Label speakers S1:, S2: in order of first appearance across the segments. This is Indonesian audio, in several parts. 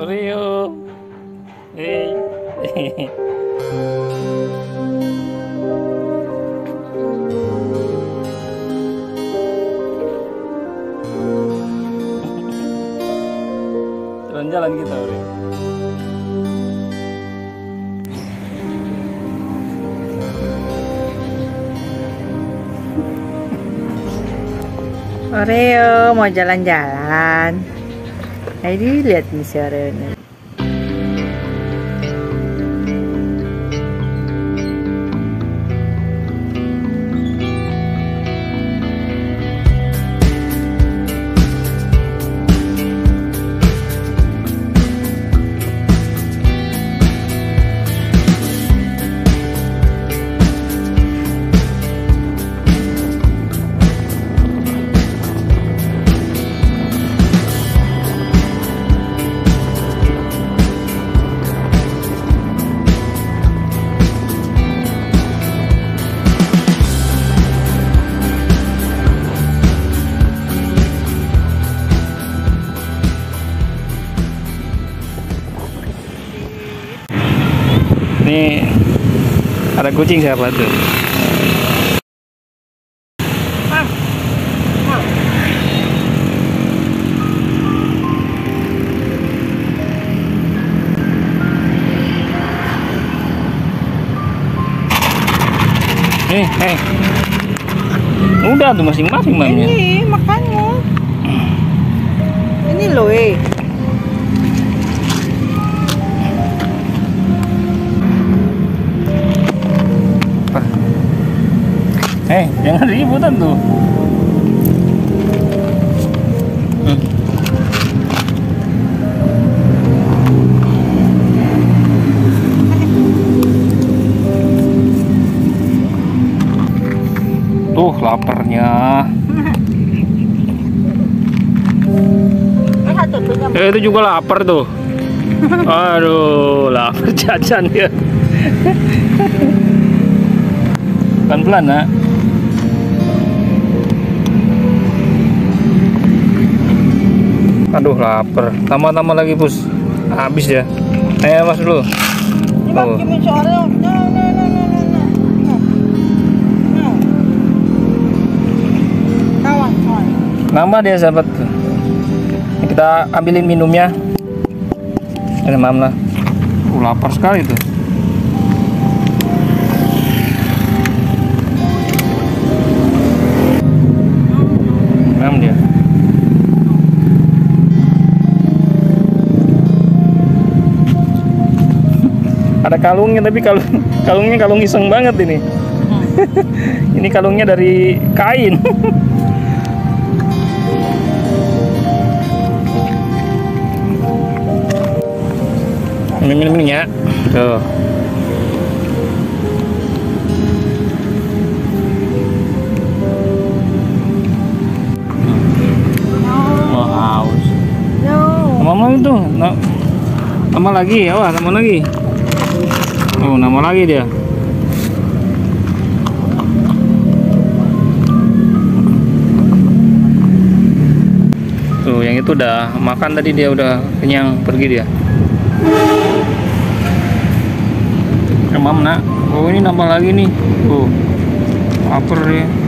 S1: Rio. Hey. Jalan-jalan kita, Rio.
S2: Oreo mau jalan-jalan. Ayo lihat nih si
S1: Ini ada kucing siapa tuh? Eh, eh. Udah tuh masing-masing mamnya.
S2: Ini makannya. Ini loh eh.
S1: Eh, jangan ributan tuh. Tuh laparnya.
S2: Eh.
S1: Eh itu juga lapar tuh. Aduh, lapar jajan dia. Pelan-pelan, nak. Aduh, lapar. Tambah-tambah lagi, Bus. Habis ya. Ayo, Mas dulu. Oh.
S2: Nah, nah, nah.
S1: Nama dia sahabat. Kita ambilin minumnya. Ini mam lah. Uh, lapar sekali tuh. Kalungnya tapi kalung kalungnya kalung iseng banget ini. ini kalungnya dari kain. minum minum ya. Tuh. Oh haus.
S2: No.
S1: mama itu nama lagi oh nama lagi oh nama lagi dia. Tuh yang itu udah makan tadi dia udah kenyang pergi dia. Emam nak, oh ini nambah lagi nih, tuh lapar ya.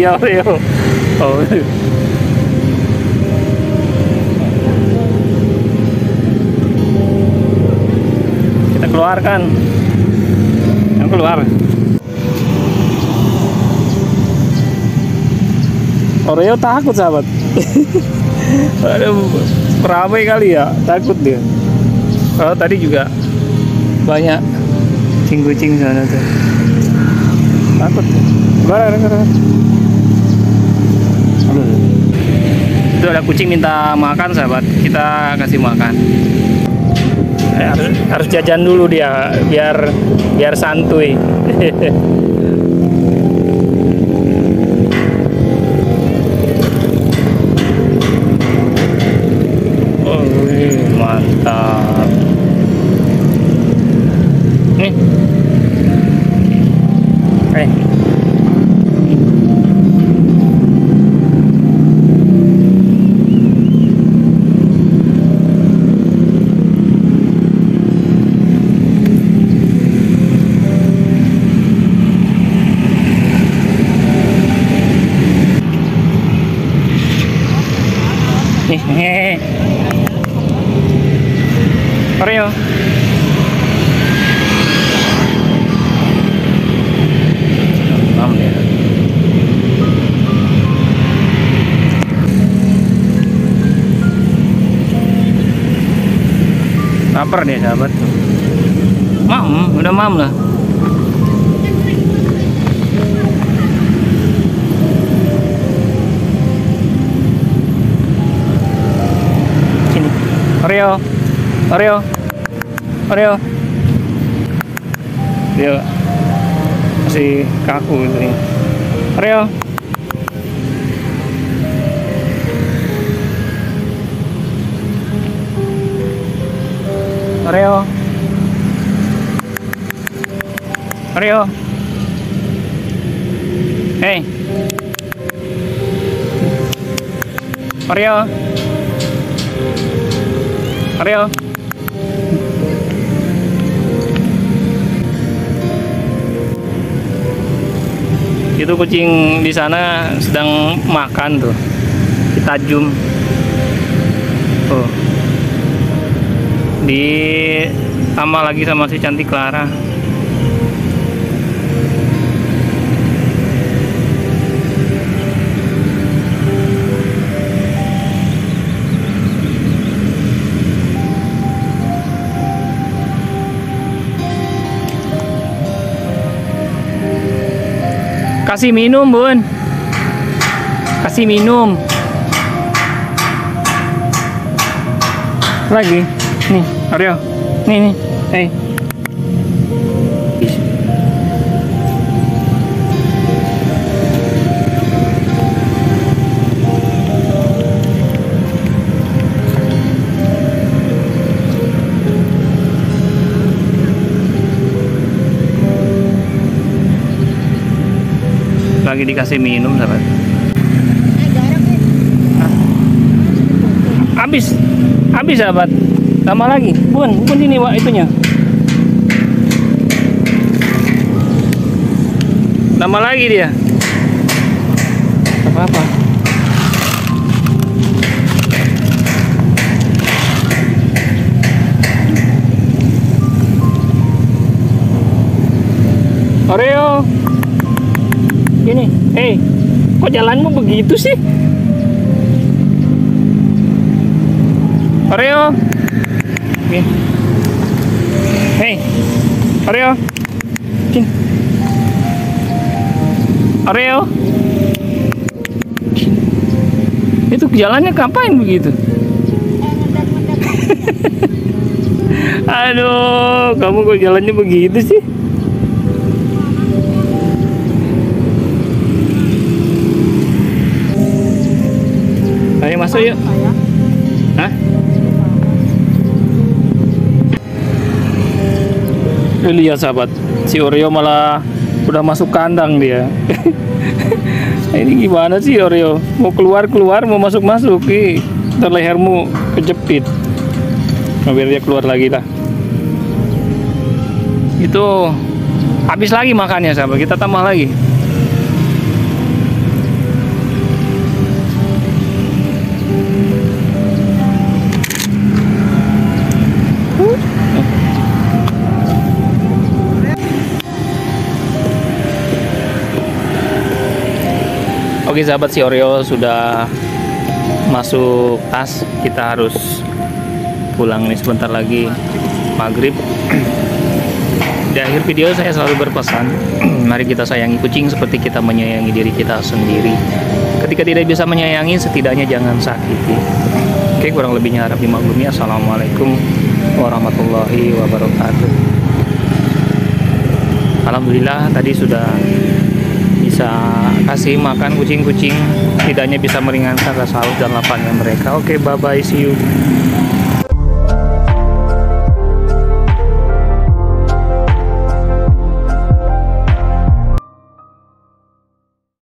S1: Dia Oreo. Oh. Kita keluarkan. Yang keluar. Oreo takut sahabat. Aduh, ramai kali ya, takut dia. Oh, tadi juga banyak kucing-kucing sana tuh. Takut. Keluar, keluar. Aduh. Itu ada kucing minta makan sahabat, kita kasih makan. Eh, harus, harus jajan dulu dia biar biar santuy. Lapar dia sahabat. Mam, udah mam lah. Sini. Oreo. Oreo. Oreo. Dia masih kaku ini. Oreo. Oreo. Oreo. Hey. Oreo. Oreo. Itu kucing di sana sedang makan tuh. Kita zoom. Tuh. Di sama lagi sama si cantik Clara. Kasih minum, Bun. Kasih minum. Lagi. Nih, Oreo. Nih, nih. Hey. Lagi dikasih minum, sahabat. Habis. Habis, sahabat. Tambah lagi. Bun, bun ini Wak itunya. Tambah lagi dia. Apa-apa. Oreo. Ini, eh, kok jalanmu begitu sih? Oreo. Nih. Hei, Oreo. Sini. Oreo. Itu jalannya kapan begitu? Aduh, kamu kok jalannya begitu sih? Ayo masuk yuk. Lu lihat sahabat, si Oreo malah udah masuk kandang dia. Ini gimana sih Oreo? Mau keluar keluar, mau masuk masuk, ih, lehermu kejepit. Nah, biar dia keluar lagi lah. Itu habis lagi makannya sahabat, kita tambah lagi. Oke sahabat si Oreo sudah masuk tas. Kita harus pulang nih sebentar lagi maghrib. Di akhir video saya selalu berpesan, mari kita sayangi kucing seperti kita menyayangi diri kita sendiri. Ketika tidak bisa menyayangi, setidaknya jangan sakiti. Oke, kurang lebihnya harap dimaklumi. Assalamualaikum warahmatullahi wabarakatuh. Alhamdulillah tadi sudah bisa kasih makan kucing-kucing, tidaknya bisa meringankan rasa haus dan lapangnya mereka. Oke, bye bye, see you.